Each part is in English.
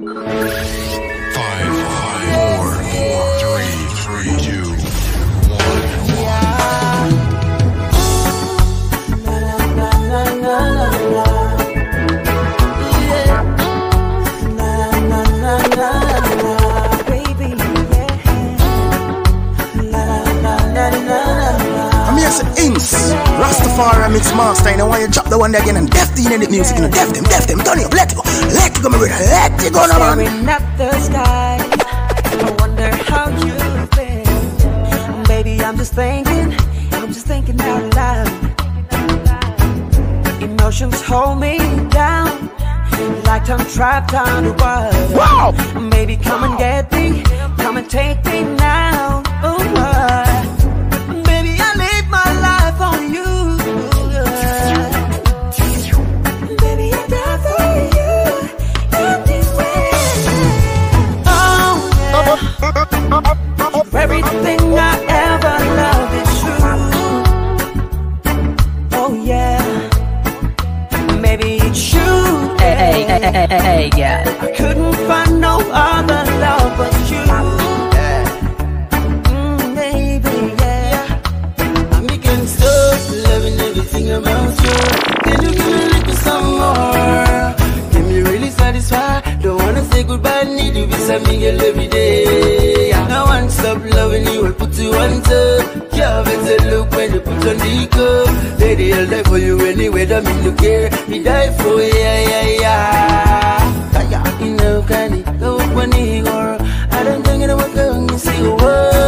嗯。Ins, Rastafari mix master. You know why you drop the one again and def the unit music, you know, def them, def them, turn it up, let it go, let it go, my brother, let it go, now, man. Staring at the sky, I wonder how you feel. Baby, I'm just thinking, I'm just thinking out loud. Emotions hold me down, like I'm trapped underwater. Wow! Baby, come and get me, come and take me now. Hey, yeah. I couldn't find no other love but you. Mm, baby, yeah. I can't stop loving everything about you. Can you give me a little some more? Can me really satisfied? Don't wanna say goodbye, need you beside me girl every day. I won't stop loving you, I put you on top. Yeah, better look when you cup. Lady, I'll die for you anyway, don't mean to care. Me die for you, yeah, yeah, yeah. You know, go when he go? I don't think it will go and you see a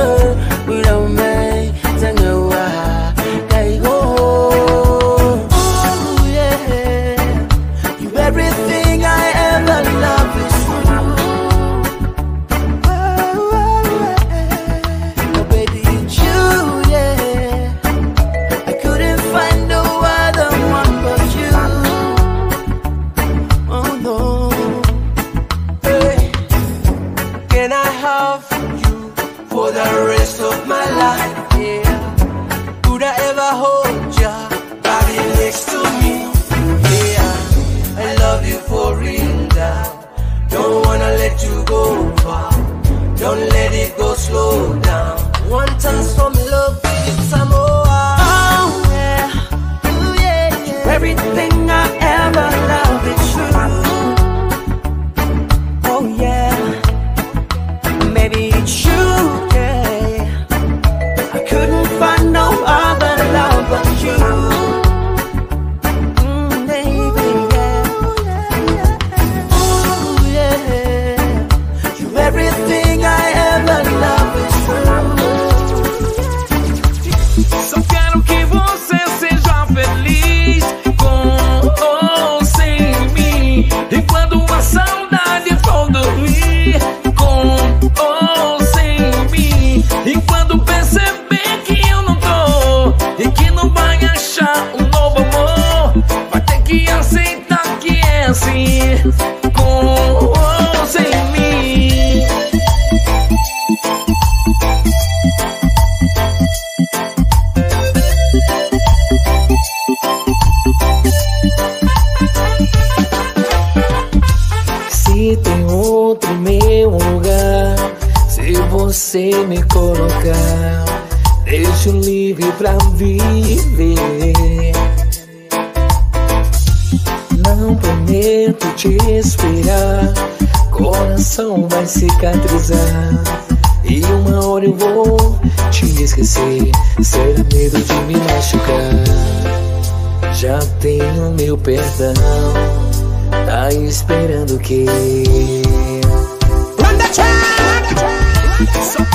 cicatrizar. E uma hora eu vou te esquecer, será medo de me machucar. Já tenho meu perdão. Tá esperando o quê? Só quero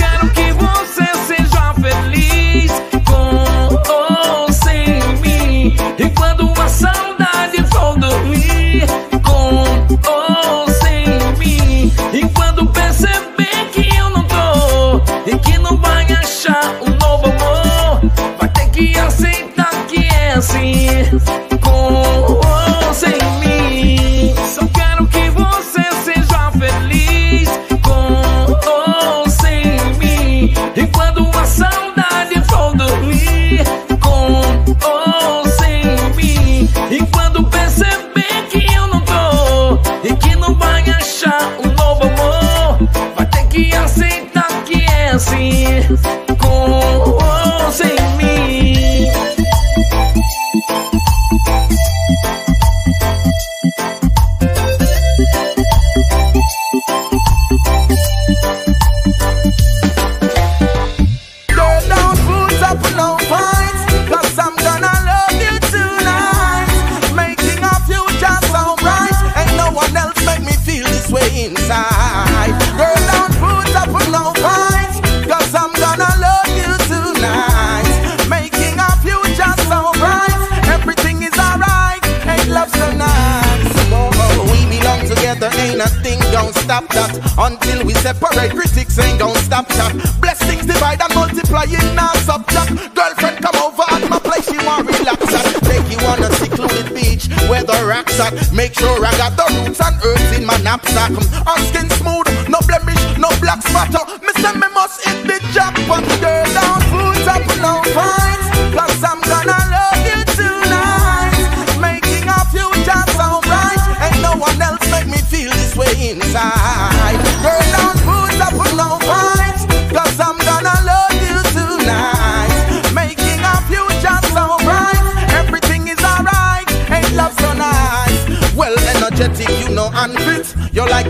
the rocks at. Make sure I got the roots and earths in my knapsack. Um, our skin smooth, no blemish, no black spatter. Me say me must hit the jackpot. Girl, don't food up, no fights. Cause I'm gonna love you tonight. Making our future so bright. Ain't no one else make me feel this way inside.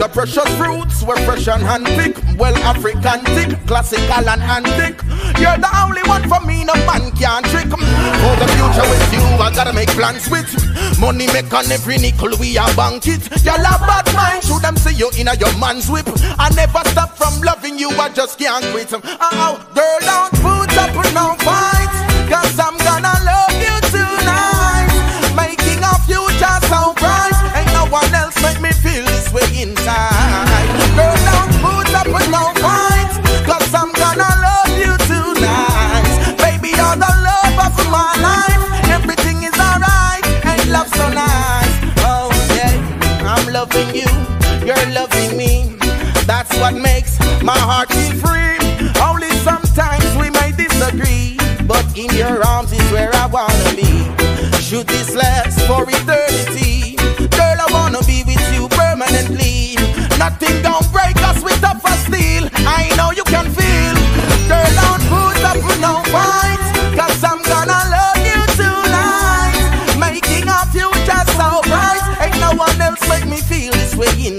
The precious fruits, we're fresh and handpicked. Well, African thick, classical and antique. You're the only one for me, no man can trick. For the future with you, I gotta make plans with. Money make on every nickel, we are bank it. You're a bad mind, should them see you in a your man's whip. I never stop from loving you, I just can't quit. Oh, girl, don't put up no fight. Cause I'm gonna love you tonight. Making our future so bright. Ain't no one else make me heart feel free. Only sometimes we may disagree. But in your arms is where I wanna be. Should this last for eternity? Girl, I wanna be with you permanently. Nothing gon' break us with tougher steel. I know you can feel. Girl, don't put up with no fights. Cause I'm gonna love you tonight. Making our future so bright. Ain't no one else make me feel this way inside.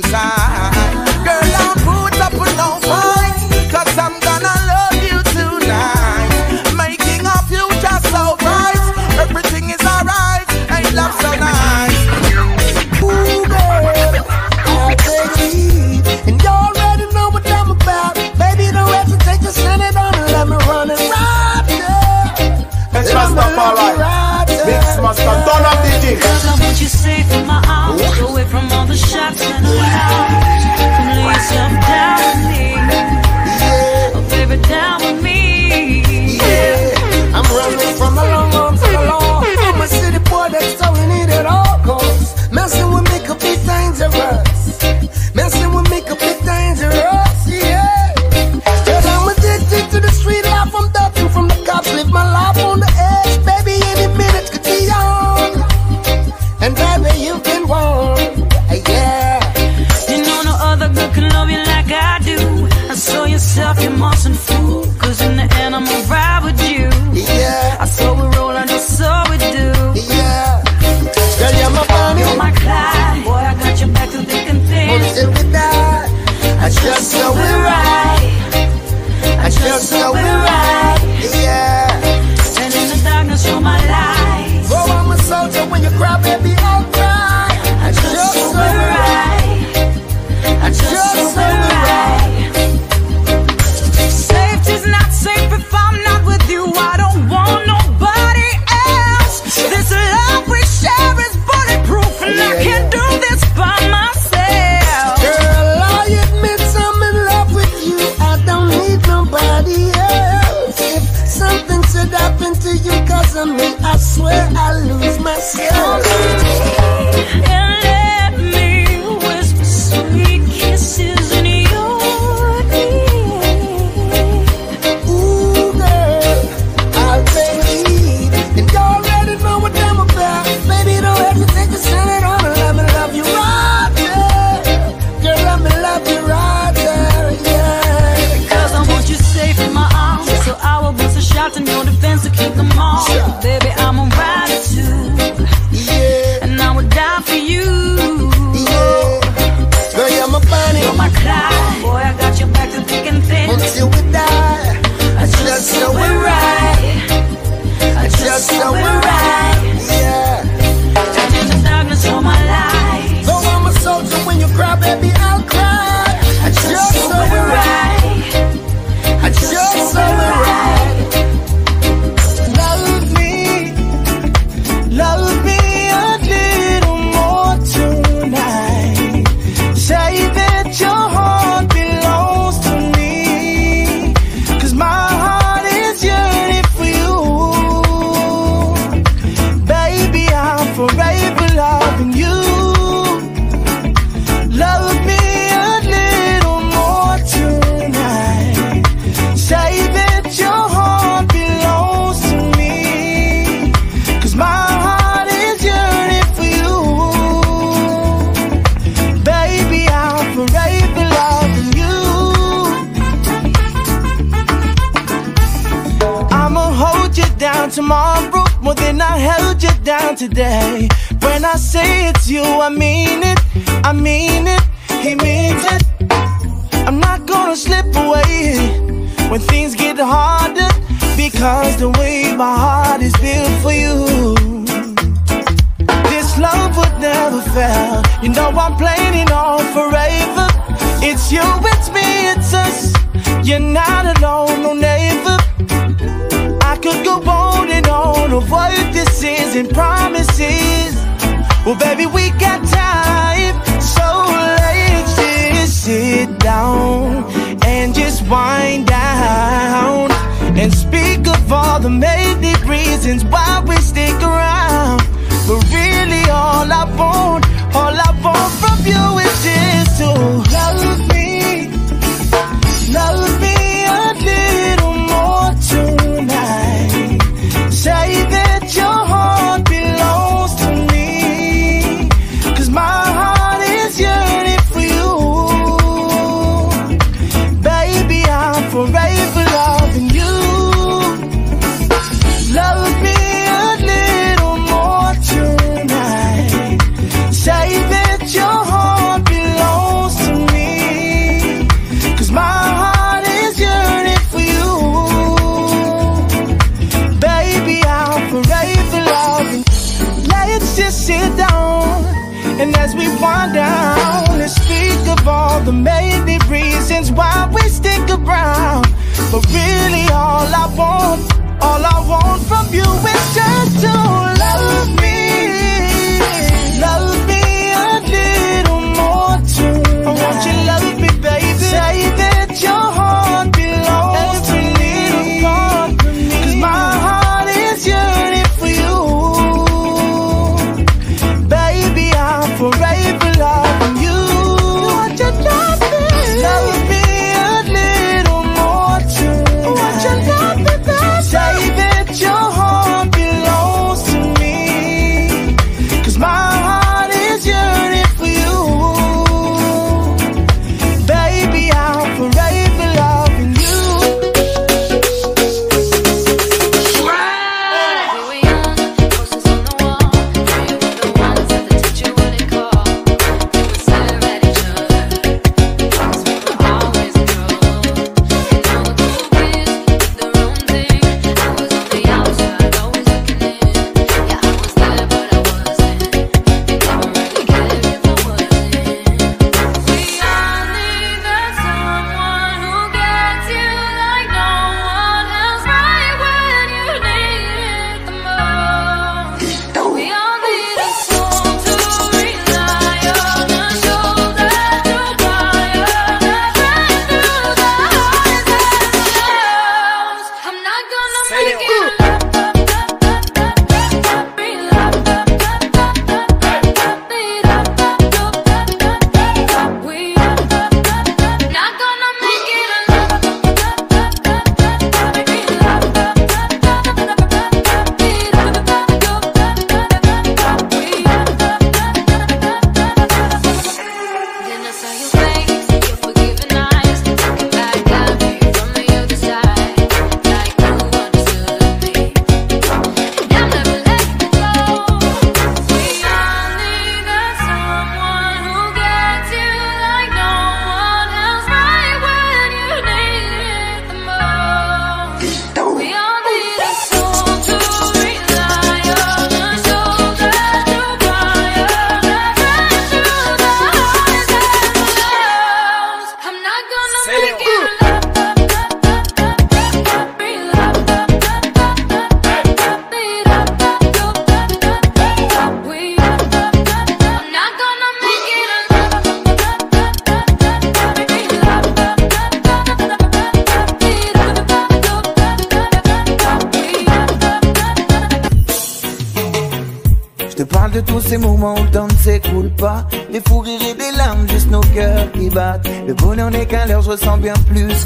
Cause I want you safe in my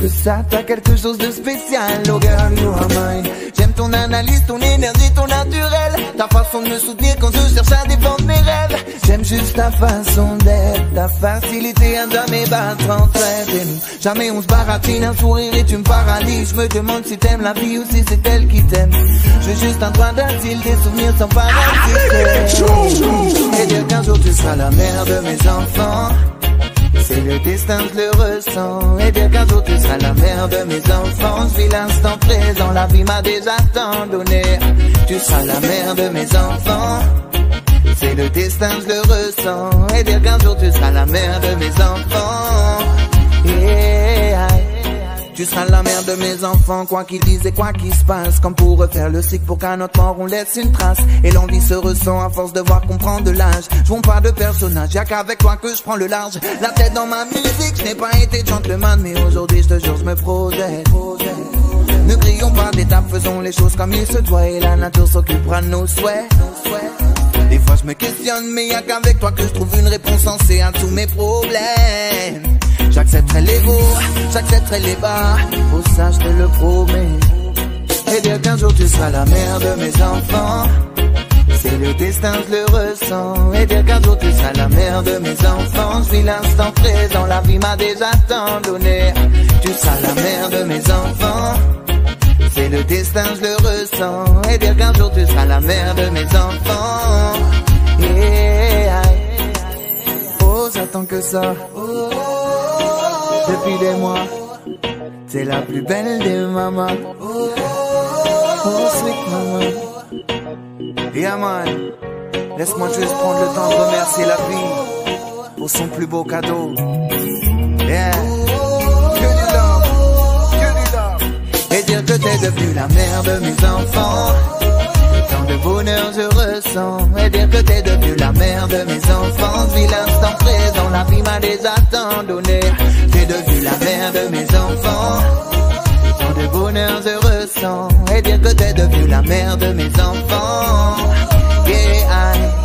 que ça. T'as quelque chose de spécial, oh girl, you are mine. J'aime ton analyse, ton énergie, ton naturel. Ta façon de me soutenir quand je cherche à défendre mes rêves. J'aime juste ta façon d'être, ta facilité à donner battre en tête. Et nous, jamais on se baratine, un sourire et tu me paralyses. Je me demande si t'aimes la vie ou si c'est elle qui t'aime. Je veux juste un droit d'asile, des souvenirs sans paralyser. Et dire qu'un jour tu seras la mère de mes enfants. C'est le destin, je le ressens. Et bien qu'un jour tu seras la mère de mes enfants. Je vis l'instant présent, la vie m'a déjà tant donné. Tu seras la mère de mes enfants. C'est le destin, je le ressens. Et bien qu'un jour tu seras la mère de mes enfants. Tu seras la mère de mes enfants, quoi qu'ils disent et quoi qu'il se passe. Comme pour refaire le cycle pour qu'à notre mort on laisse une trace. Et l'envie se ressent à force de voir qu'on prend de l'âge. Je pas de personnage, y'a qu'avec toi que je prends le large. La tête dans ma musique, je n'ai pas été gentleman, mais aujourd'hui je te jure, je me projette. Ne crions pas d'étapes, faisons les choses comme il se doit. Et la nature s'occupera de nos souhaits. Des fois je me questionne, mais y'a qu'avec toi que je trouve une réponse sensée à tous mes problèmes. J'accepterai les hauts, j'accepterai les bas, pour ça je te le promets. Et dire qu'un jour tu seras la mère de mes enfants. C'est le destin, je le ressens. Et dire qu'un jour tu seras la mère de mes enfants. Je l'instant présent, la vie m'a déjà tant donné. Tu seras la mère de mes enfants. C'est le destin, je le ressens. Et dire qu'un jour tu seras la mère de mes enfants. Yeah. Oh, j'attends que ça. Depuis des mois, t'es la plus belle des mamans. Oh, sweet maman. Yeah. Laisse-moi juste prendre le temps de remercier la vie pour son plus beau cadeau. Yeah. Que du que. Et dire que t'es devenue la mère de mes enfants. De bonheur je ressens. Et dire que t'es devenue la mère de mes enfants Vis l'instant présent, la vie m'a déjà T'es devenue la mère de mes enfants. Tant de bonheur je ressens. Et dire que t'es devenue la mère de mes enfants. Yeah,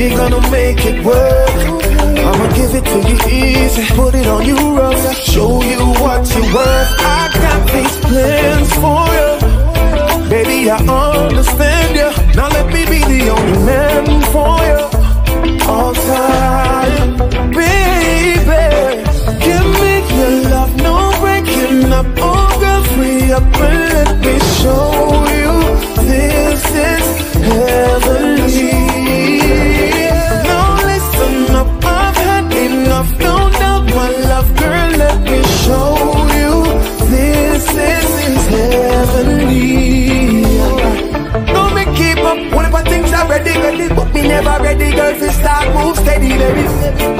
We gonna make it work. I'ma give it to you easy, put it on you rough, show you what you worth. I got these plans for you, baby. I understand you. Now let me be the only man for you, all time, baby. Give me your love, no breaking up. Oh, girl, free up and let me show ready, but me never ready. Girl, fi start move steady, baby.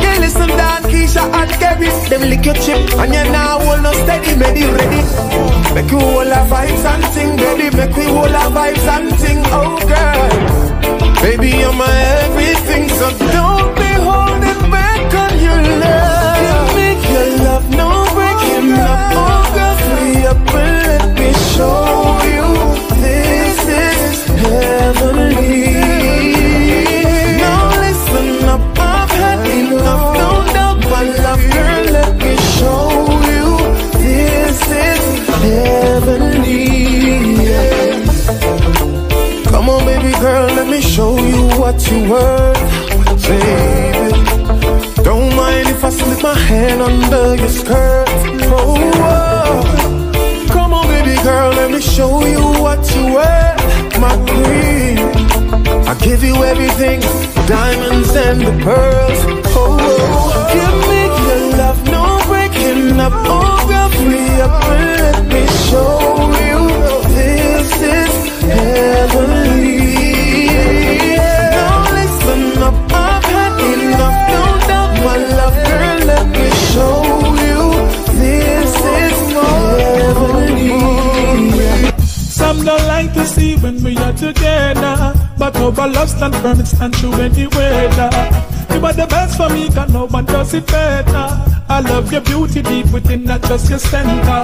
Yeah, listen, Dan, Keisha and Gary. Them lick your chip and you now hold no steady, ready, ready. Make you hold a vibes and sing, baby. Make we hold a vibes and sing, oh girl. Baby, you're my everything, so don't be holding back on your love. Give me your love, no breaking up. Oh, girl, free up and let me show you what you worth, baby. Don't mind if I slip my hand under your skirt. Oh, oh. come on, baby girl, let me show you what you worth, my queen. I give you everything, diamonds and the pearls. Oh, oh. give me your love, no breaking up. Oh, girl, free up and let me show you this is heavenly. To see when we are together. But over love stand firm, it stand true any weather. You are the best for me, cause no one does it better. I love your beauty deep within, not just your center.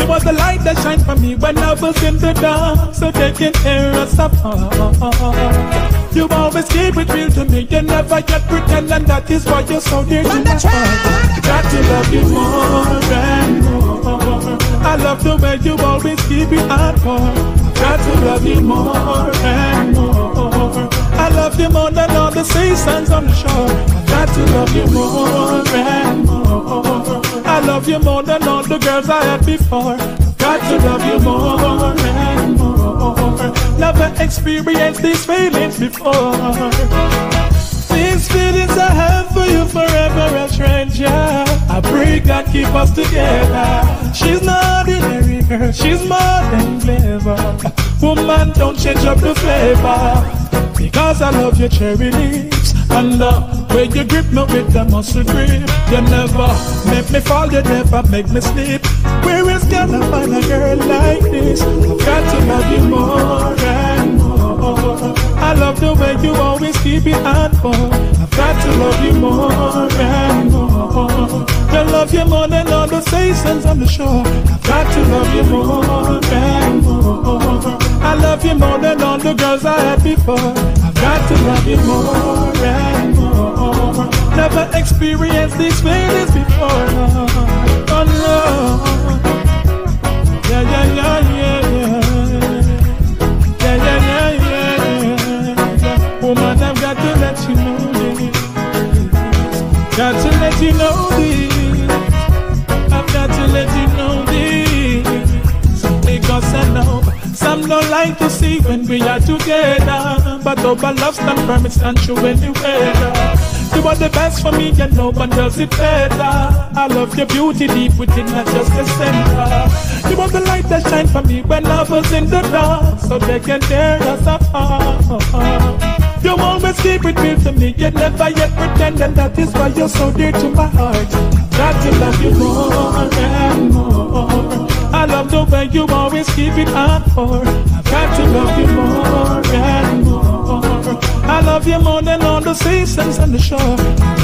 You was the light that shine for me when I was in the dark. So taking care of apart. You always keep it real to me, you never yet pretend, and that is why you're so dear to my heart. Got to love you more and more. I love the way you always keep it hardcore. Got to love you more and more. I love you more than all the seasons on the shore. Got to love you more and more. I love you more than all the girls I had before. Got to love you more and more. Never experienced these feelings before. These feelings I have for you forever a stranger. I pray God keep us together. She's not girl, she's more than clever. Woman, don't change up the flavor. Because I love your cherry lips and the way you grip me with the muscle grip. You never make me fall, you never make me slip. Where is gonna find a girl like this? I've got to love you more and more. I love the way you always keep it on for. I've got to love you more and more. I love you more than all the seasons on the shore. I've got to love you more and more. I love you more than all the girls I had before. I've got to love you more and more. Never experienced these feelings before. Oh no. Yeah, yeah, yeah, yeah. I've got to let you know this. Because I know some don't like to see when we are together. But over love stand firm, it stand true anywhere. You are the best for me, and no one does it better. I love your beauty deep within, not just the center. You are the light that shine for me when I was in the dark, so they can tear us apart. You always keep it real to me, you never yet pretend, and that is why you're so dear to my heart. Got to love you more and more. I love the way you always keep it on for. I've got to love you more and more. I love you more than all the seasons and the shore.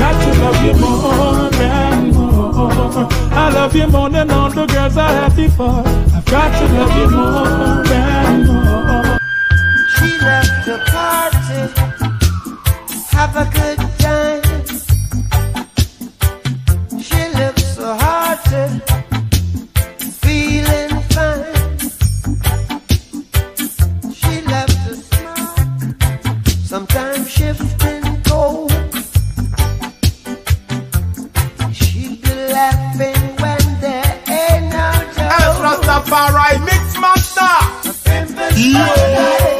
Got to love you more and more. I love you more than all the girls I had before. I've got to love you more and more. She left the have a good time. She looks so hearty, feeling fine. She left a smile, sometimes shifting cold. She'd be laughing when there ain't no joke. El Rastafari Mix Master. Pimpers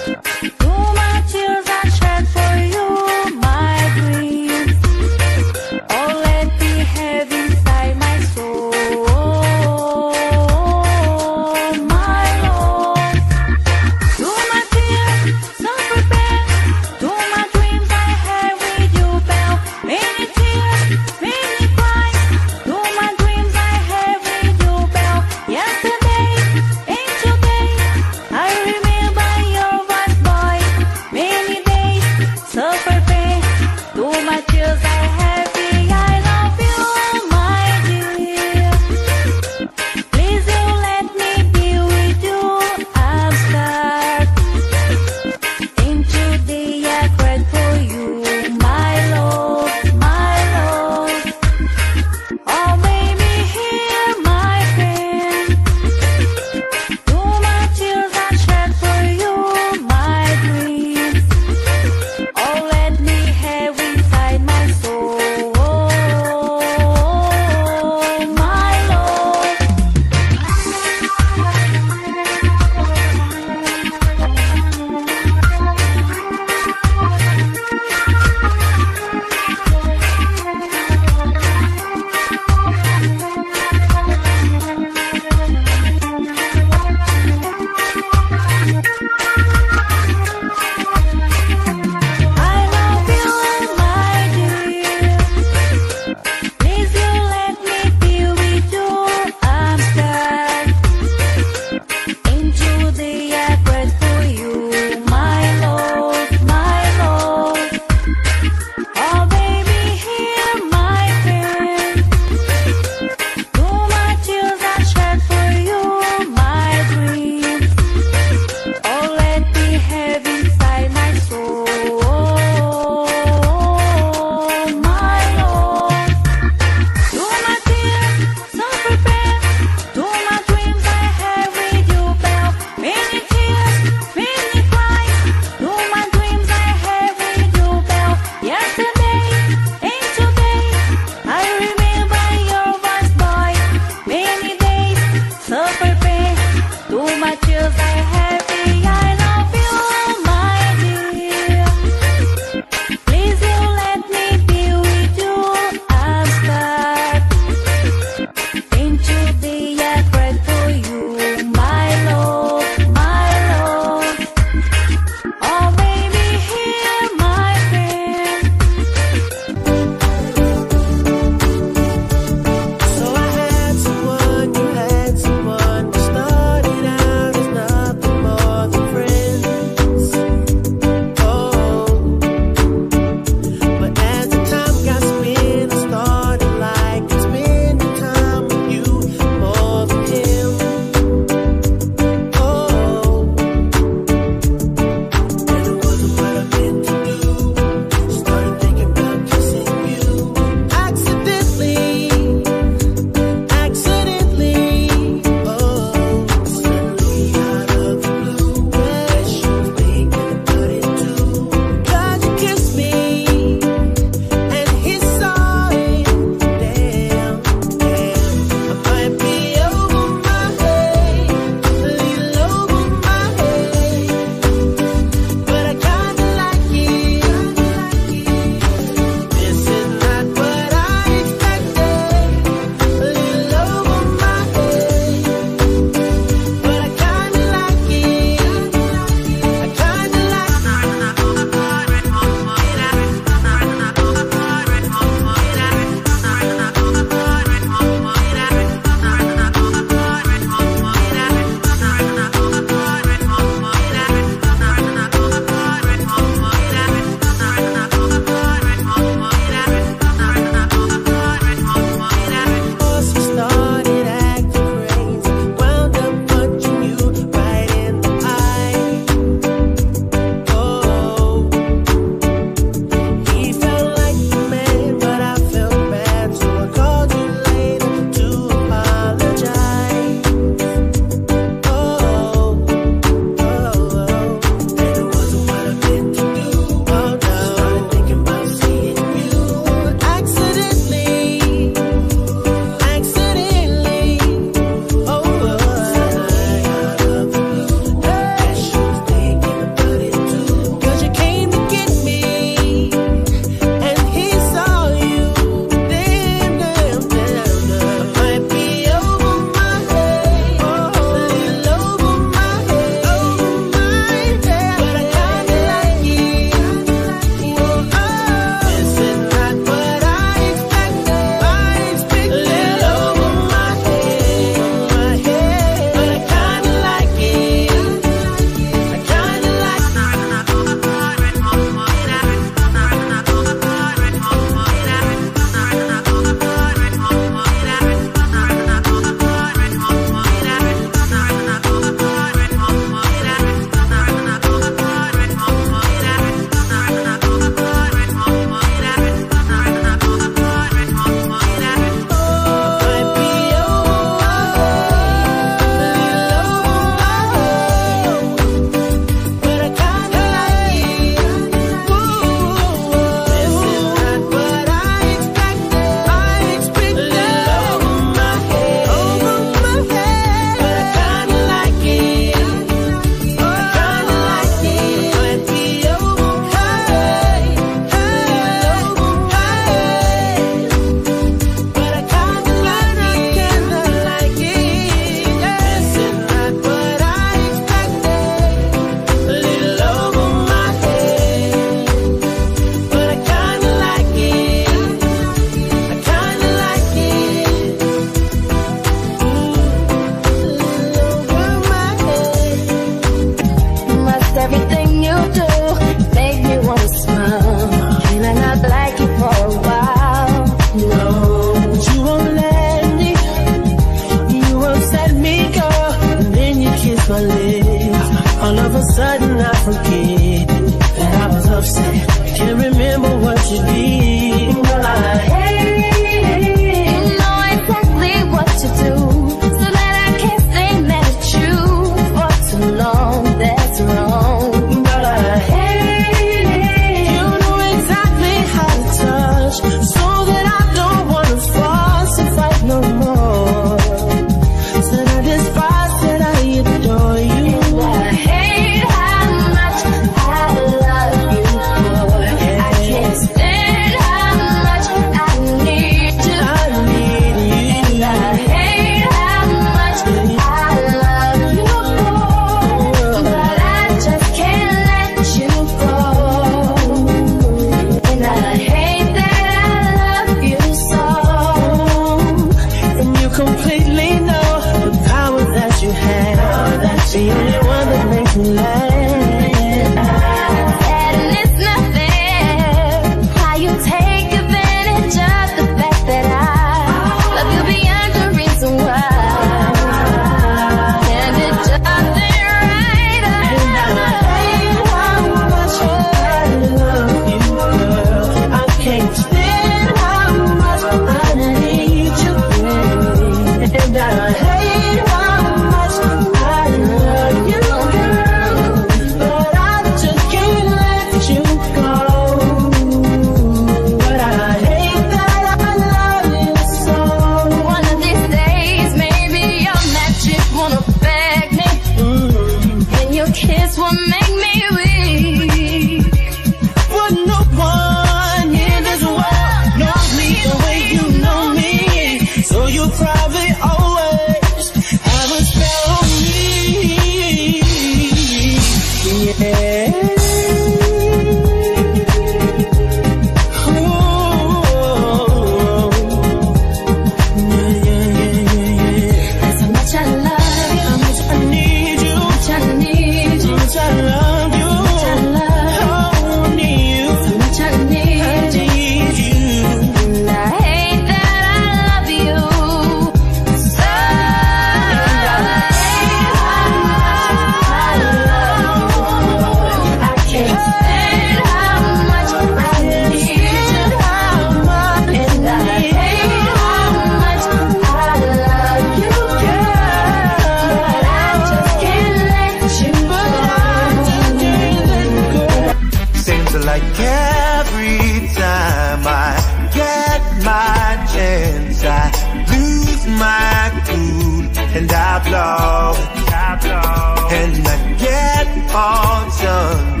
dog. And I get all tongue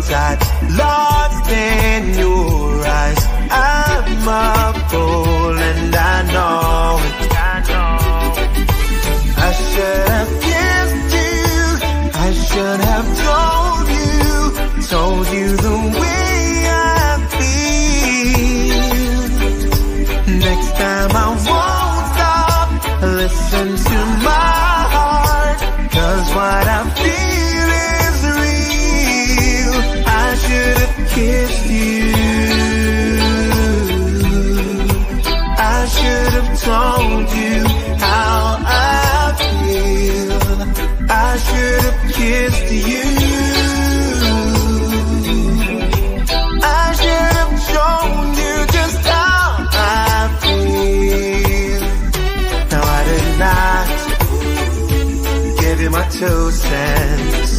lost in your eyes. I'm told you how I feel. I should have kissed you. I should have shown you just how I feel. Now I did not give you my two cents.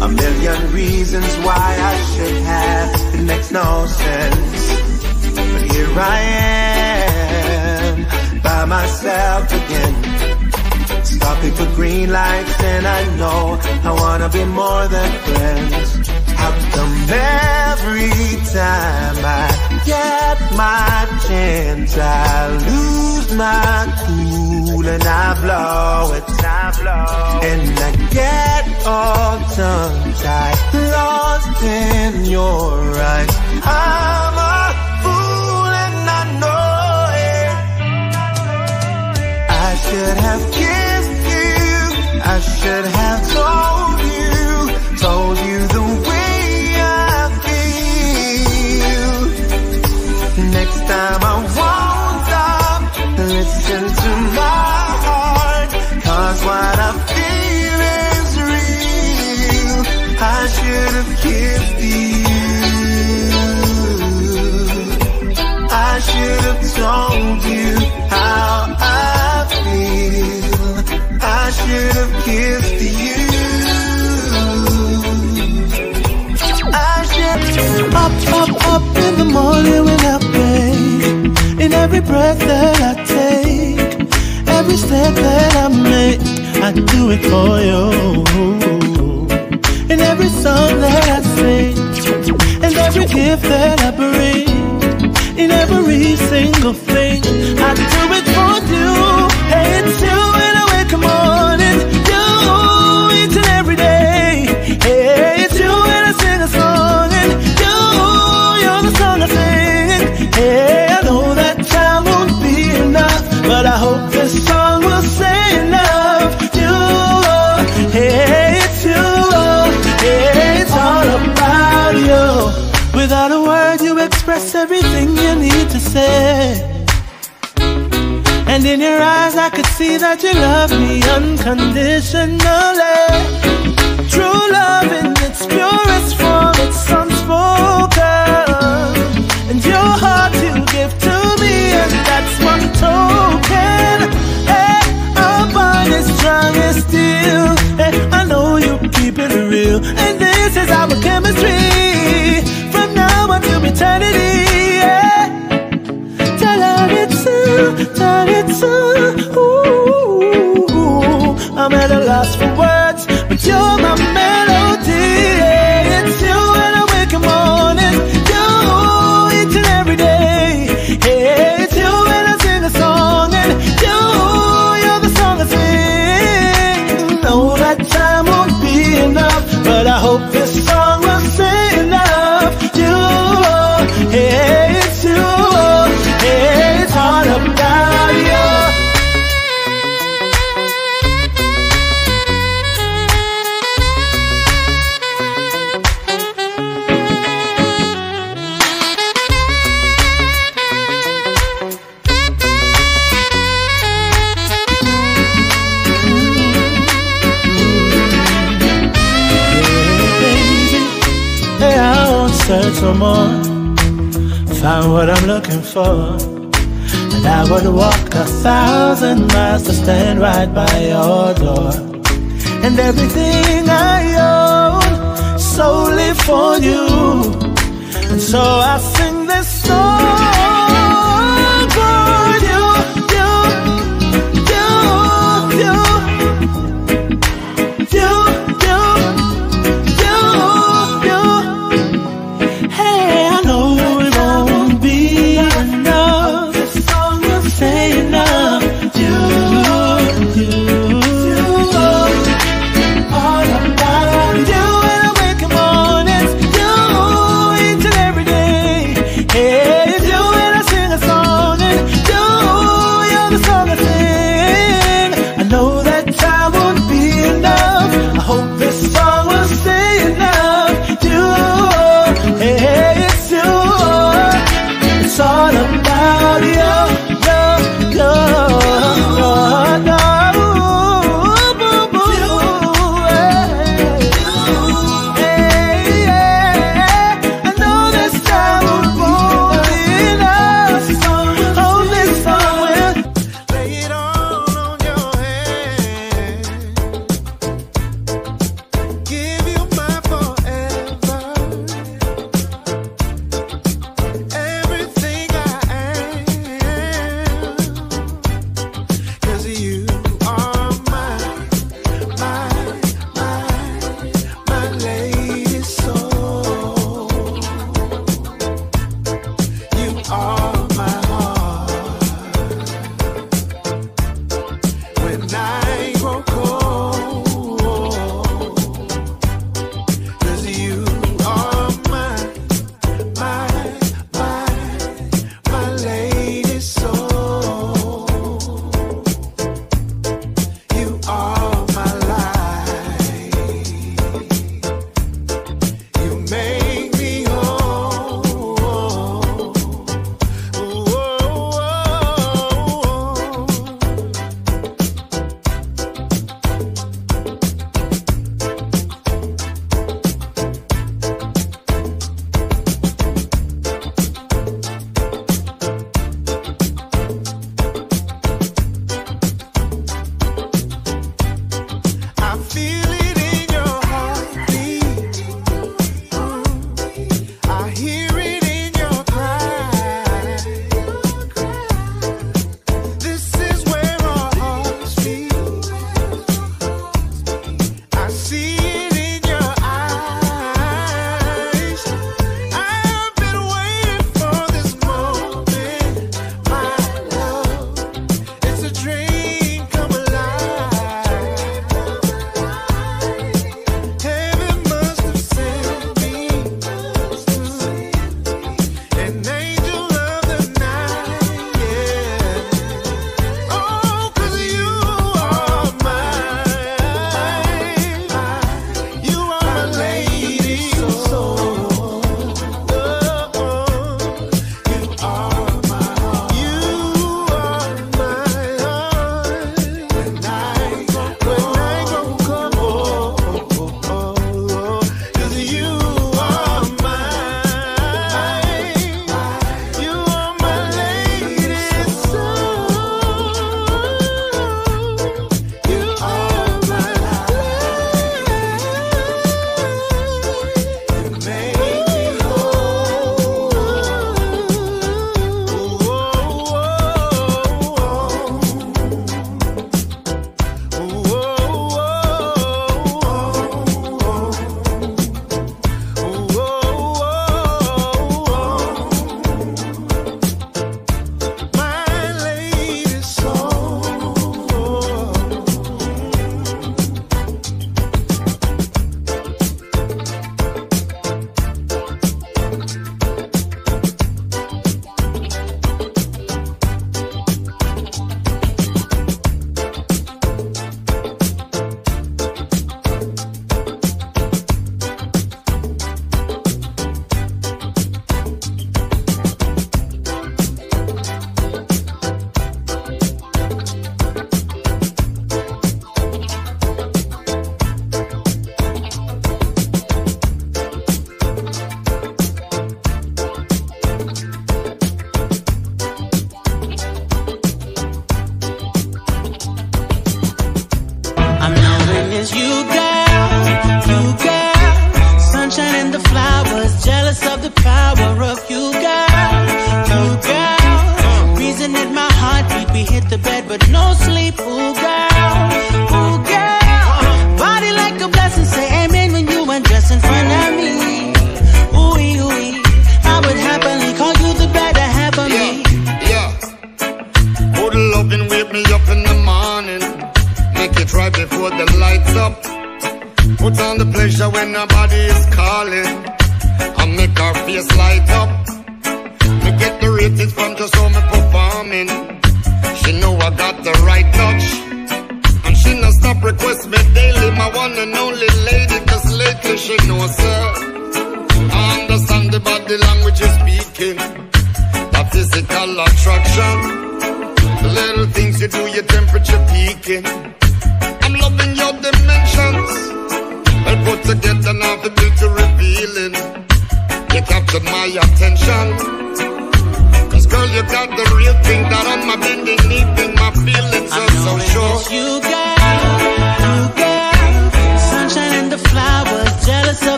A million reasons why I should have. It makes no sense. But here I am myself again. Stopping for green lights and I know I wanna be more than friends. How come every time I get my chance, I lose my cool and I blow it, I blow. And I get all tongue tied, lost in your eyes. Oh, should have kissed you. I should have told you, told you the way I feel. Next time I won't stop. Listen to my heart. Cause what I feel is real. I should have kissed you. I should have told you. should have kissed you. Up, up, up in the morning when I wake. In every breath that I take, every step that I make, I do it for you. In every song that I sing, and every gift that I bring, in every single thing I do. That you love me unconditionally. True love in its purest form, it's unspoken. And your heart you give to me, and that's one token. Hey, our bond is strong as steel. Hey, I know you keep it real, and this is our chemistry. From now until eternity. Yeah. Tell her it's you, tell it's you. And I would walk a thousand miles to stand right by your door. And everything I own, solely for you. And so I sing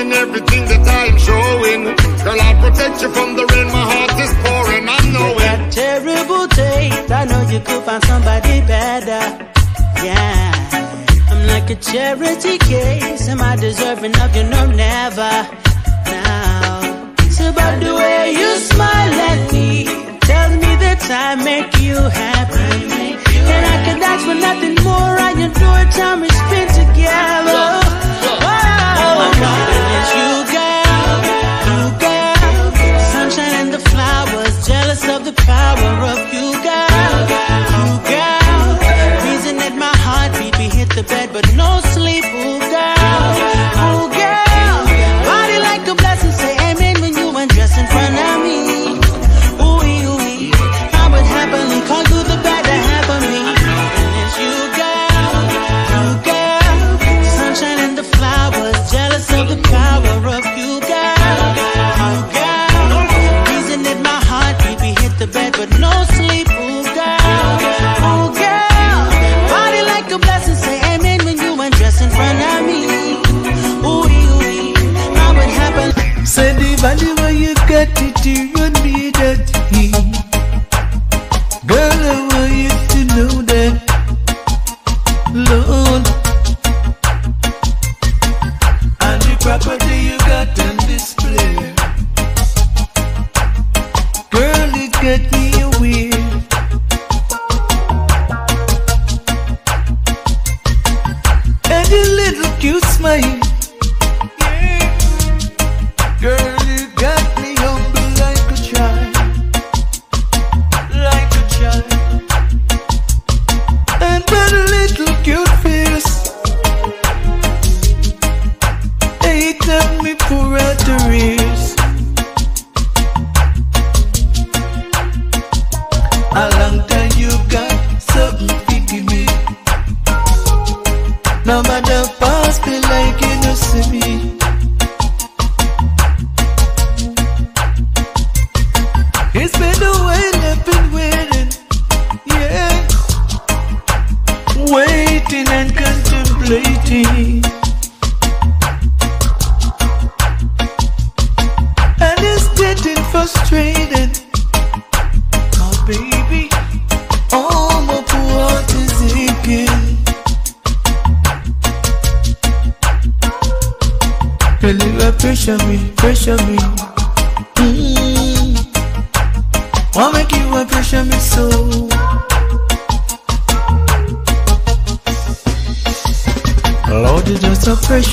in everything that I am showing. Girl, I'll protect you from the rain. My heart is pouring. I know it. it. terrible taste. I know you could find somebody better. Yeah. I'm like a charity case. Am I deserving of you? No, never. Now. It's about the way you smile at me. Tell me that I make you happy. Make and. I can ask for nothing more. I you know it. Tell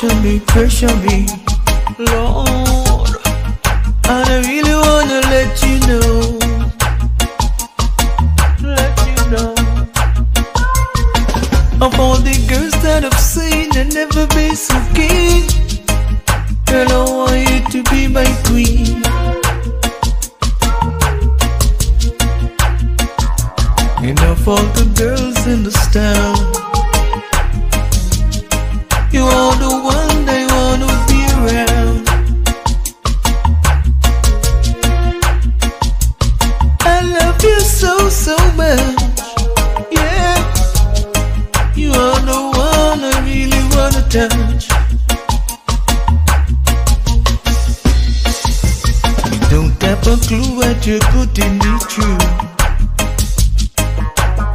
pressure me, pressure me, Lord. And I really wanna let you know. Let you know. Of all the girls that I've seen, I've never been so keen. Girl, I want you to be my queen. And of all the girls in the town, you are the one. Touch. Don't have a clue what you're putting me through.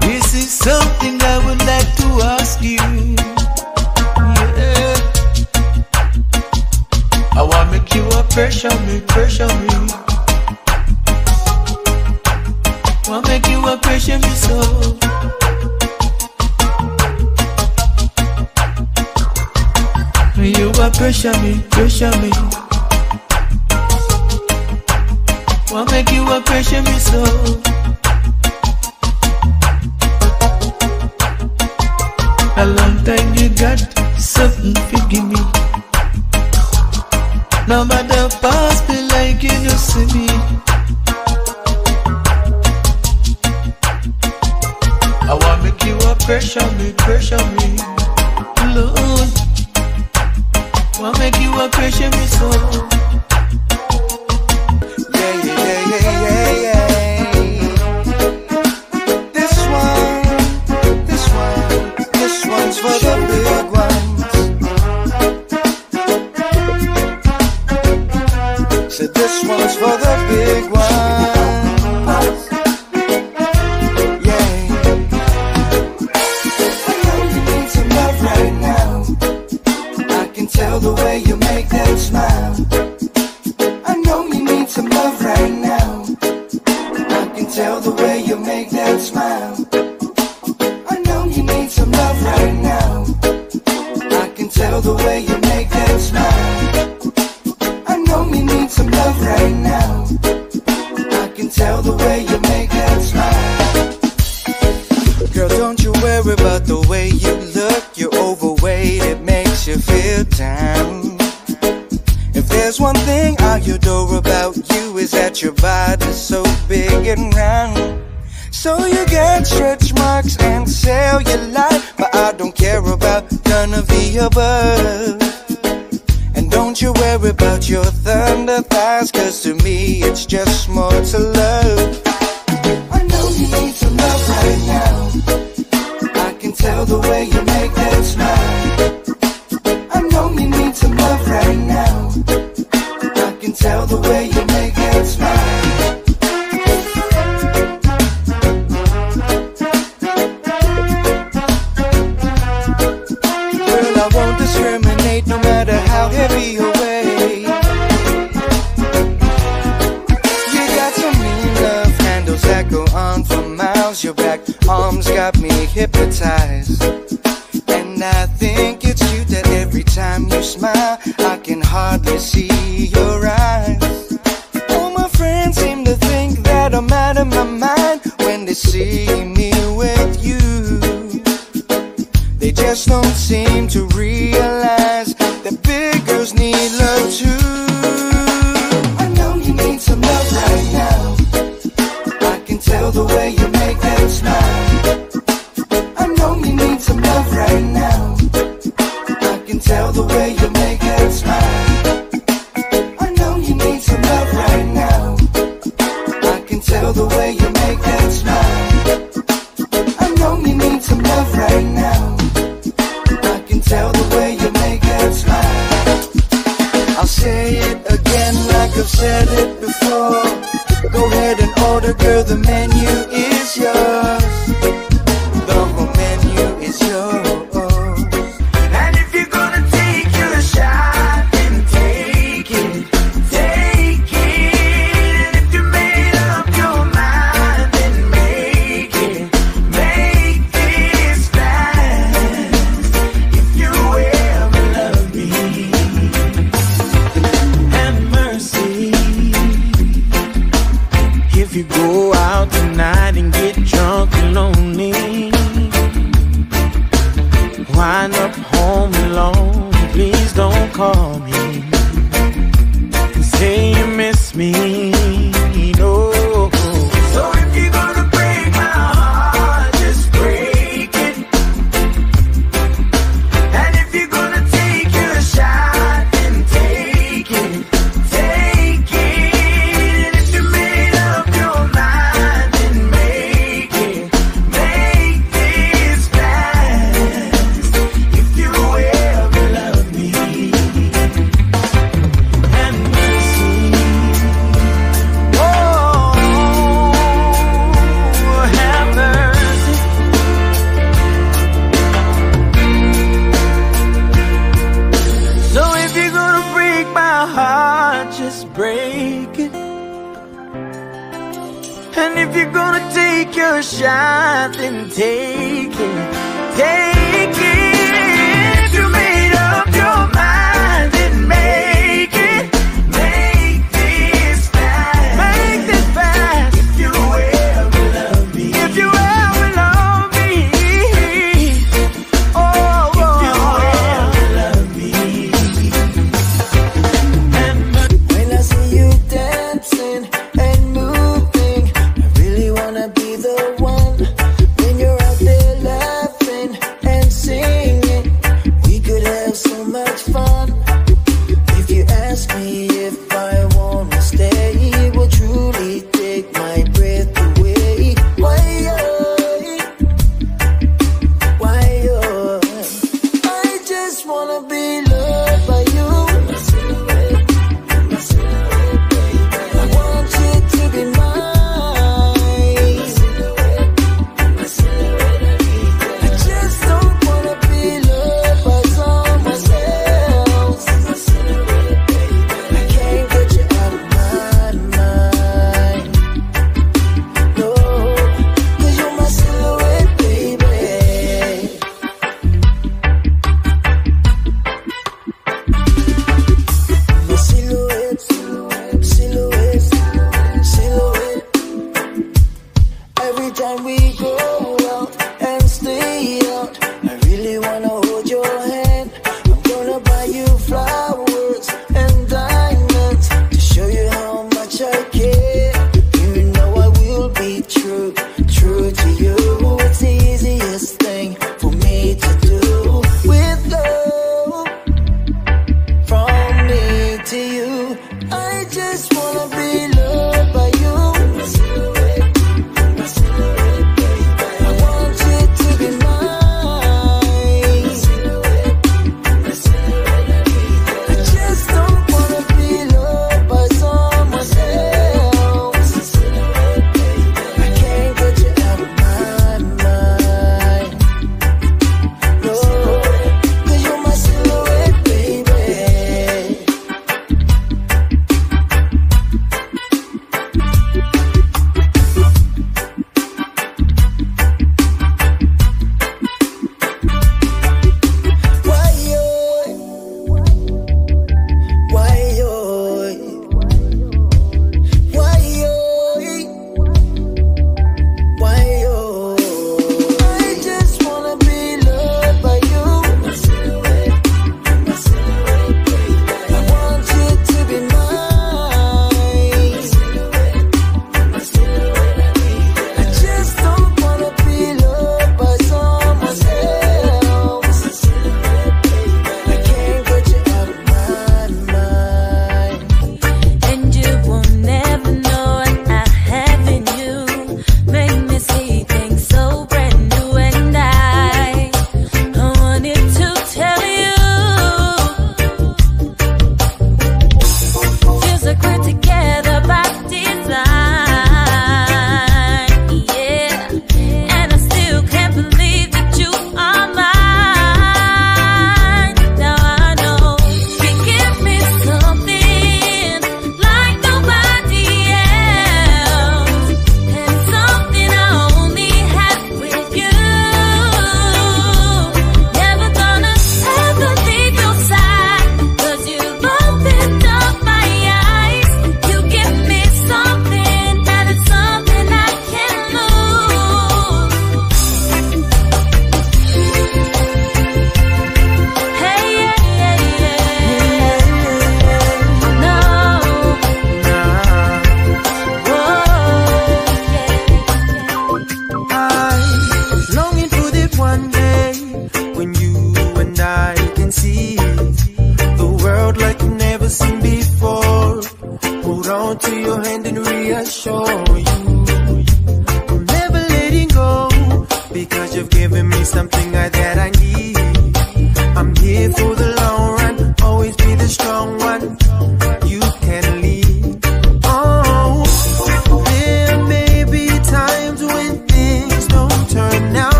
This is something I would like to ask you. Yeah. I wanna make you a pressure me, pressure me. Wanna make you a pressure me so. You a pressure me, pressure me. Wanna make you a pressure me so. A long time you got something to give me. No matter past me like you just see me. I wanna make you a pressure me, pressure me. Lord, wanna make you a pressure me so. Yeah, yeah, yeah, yeah, yeah, This one, this one, this one's for the big ones. Said this one's for the big ones. Get stretch marks and cellulite, but I don't care about none of the above. And don't you worry about your thunder thighs, cause to me it's just more to love. I know you need some love right now. I can tell the way you make that smile. is breaking. And if you're gonna take your shot, then take it. Take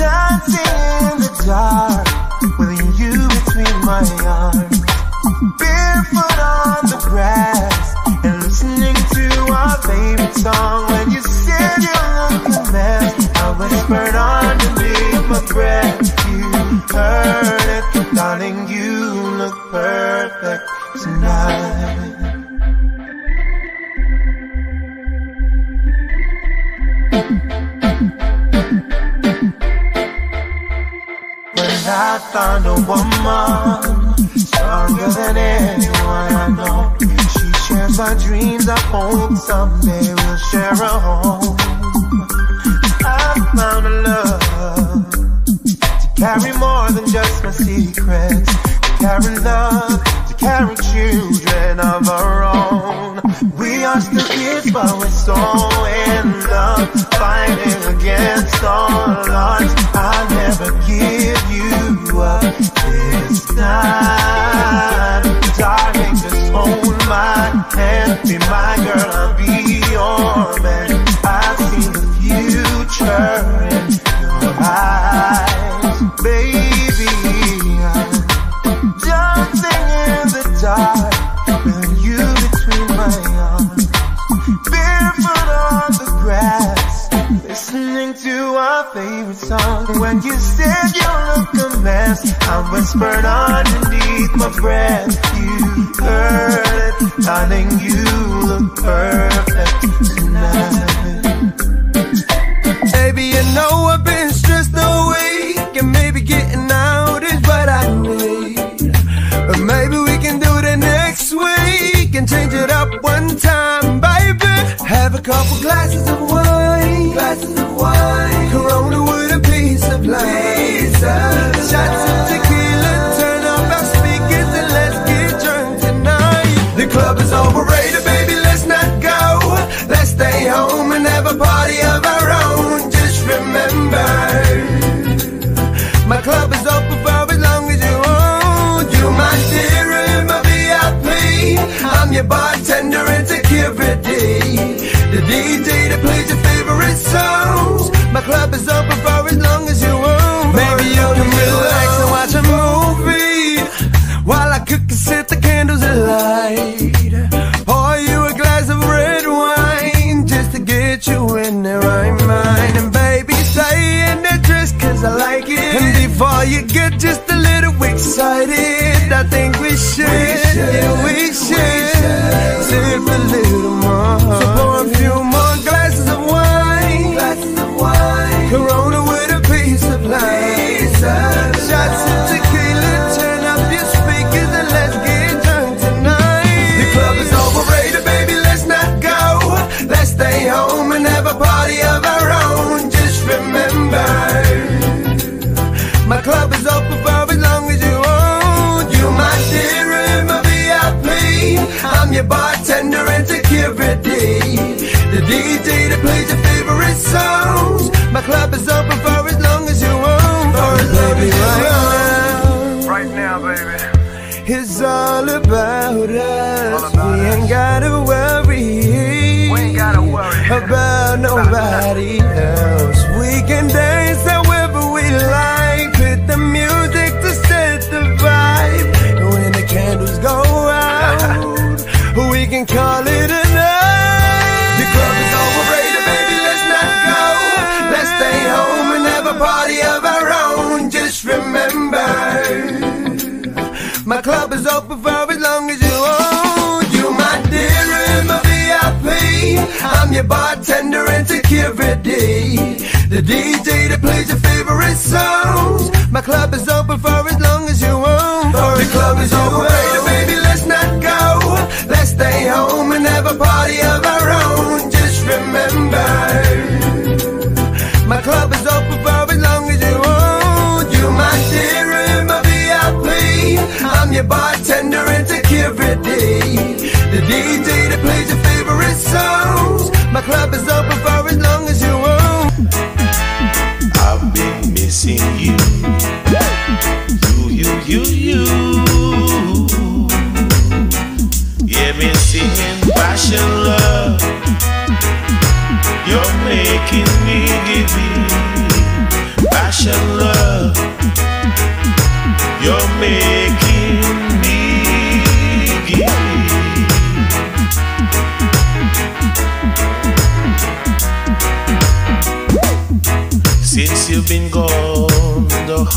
Dancing in the dark with you between my arms. Barefoot on the grass and listening to our favorite song. When you said I whispered my breath. You heard it, darling. You look perfect tonight. I found a woman stronger than anyone I know. She shares my dreams. I hope someday we'll share a home. I found a love to carry more than just my secrets. To carry love, to carry children of our own. We are still kids, but we're so in love, fighting against all odds. I'll never give time, darling. Just hold my hand, be my girl, I'll be your man. I see the future in your eyes, baby. Dancing in the dark you between my arms, barefoot on the grass, listening to our favorite song. When you said you look mess, I whispered underneath my breath. You heard it, darling. You look perfect tonight. Baby, you know I've been stressed all week, and maybe getting out is what I need. But maybe we can do it next week and change it up one time, baby. Have a couple glasses of wine, glasses of wine. Corona with a piece of lime. Shots of tequila, excited, security. The DJ that plays your favorite songs. My club is open for as long as you want. For as long as you want. Right now, baby. It's all about us. we ain't gotta worry. We ain't gotta worry about nobody else. We can dance however we like. Put the music to set the vibe. And when the candles go out, we can call it a is open for as long as you want. You my dear in my VIP. I'm your bartender and security. The DJ that plays your favorite songs. My club is open for as long as you want. For the club is overrated, baby. Let's not go. Let's stay home and have a party of our DJ that plays your favorite songs. My club is open for as long as you want. I've been missing you. You, you, you, you. Yeah, missing passion love. You're making me give you passion love.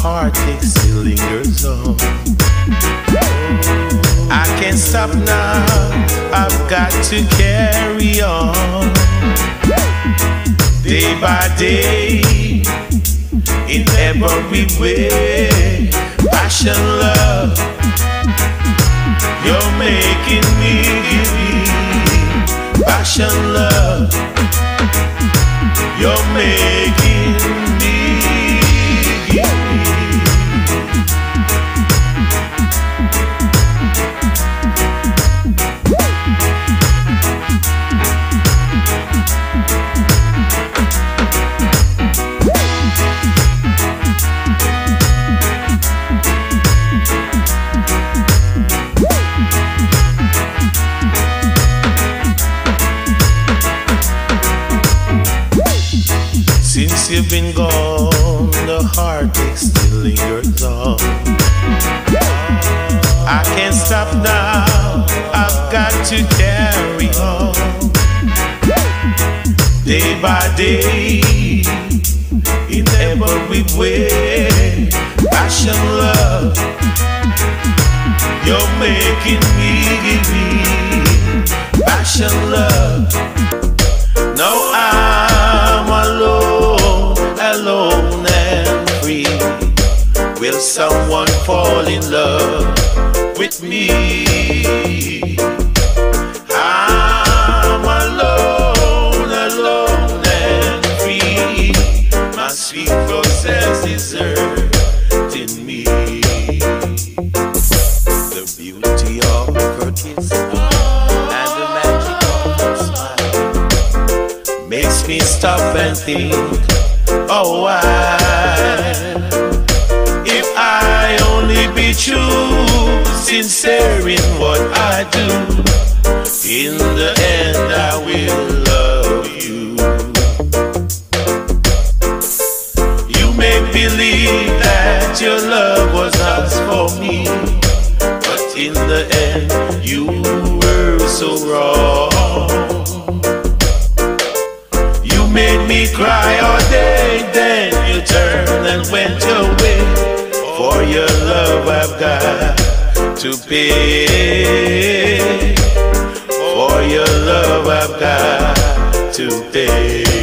Heartache still lingers on. I can't stop now, I've got to carry on. Day by day, in every way, passion, love, you're making me passion, love, you're making to carry on. Day by day, in every way, passion, love, you're making me passion, love. Now I'm alone, alone and free. Will someone fall in love with me? Stop and think, oh why? If I only be true, sincere in what I do, in the end I will love you. You may believe that your love was not for me, but in the end you were so wrong. Me cry all day, then you turned and went away. For your love, I've got to pay. For your love, I've got to pay.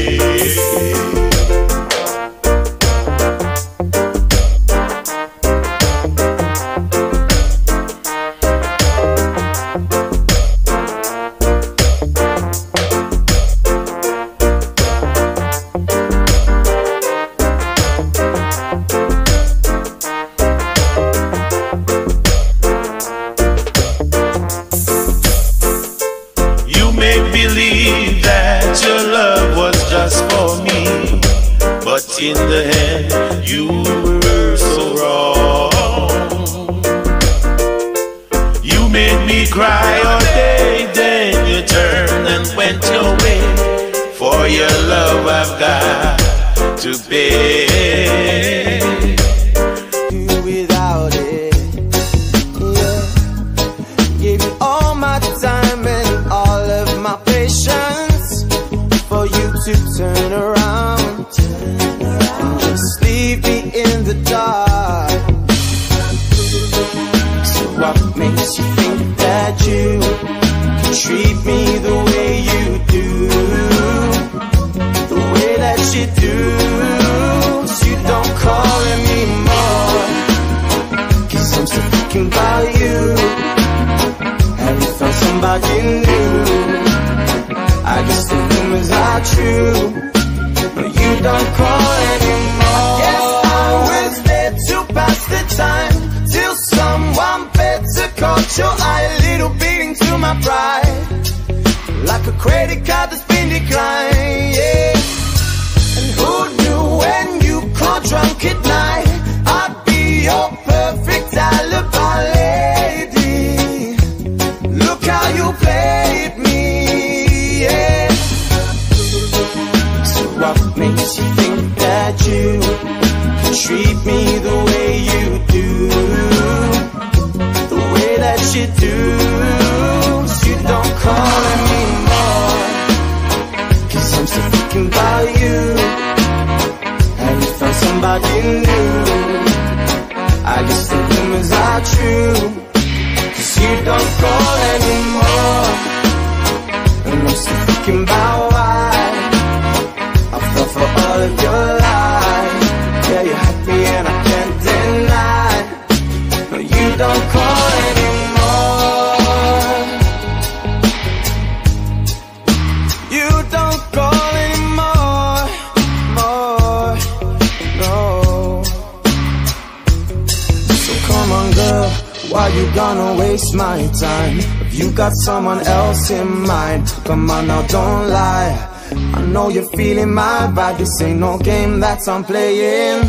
feeling my vibe. This ain't no game that I'm playing.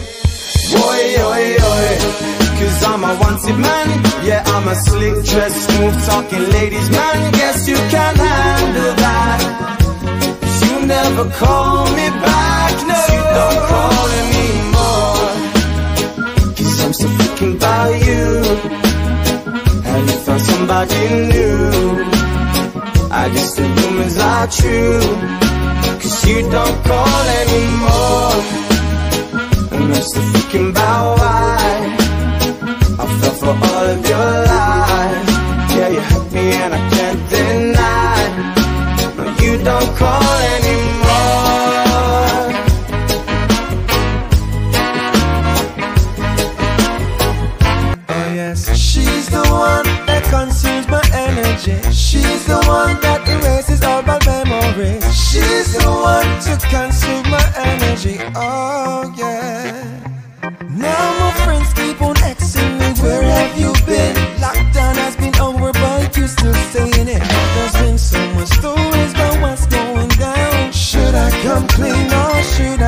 Oi, oi, oi. Cause I'm a wanted man. Yeah, I'm a slick dress, smooth talking ladies man. Guess you can handle that. You never call me back. No, you don't call anymore. Cause I'm still thinking about you. And you found somebody new. I guess the rumors are true you don't call anymore. Unless the freaking bow why I fell for all of your lies. Yeah, you hurt me and I can't deny. No, you don't call anymore. one to consume my energy. Oh yeah. Now my friends keep on asking me, where have you been? Lockdown has been over, but you still saying it. There's been so much stories about what's going down. Should I come clean or should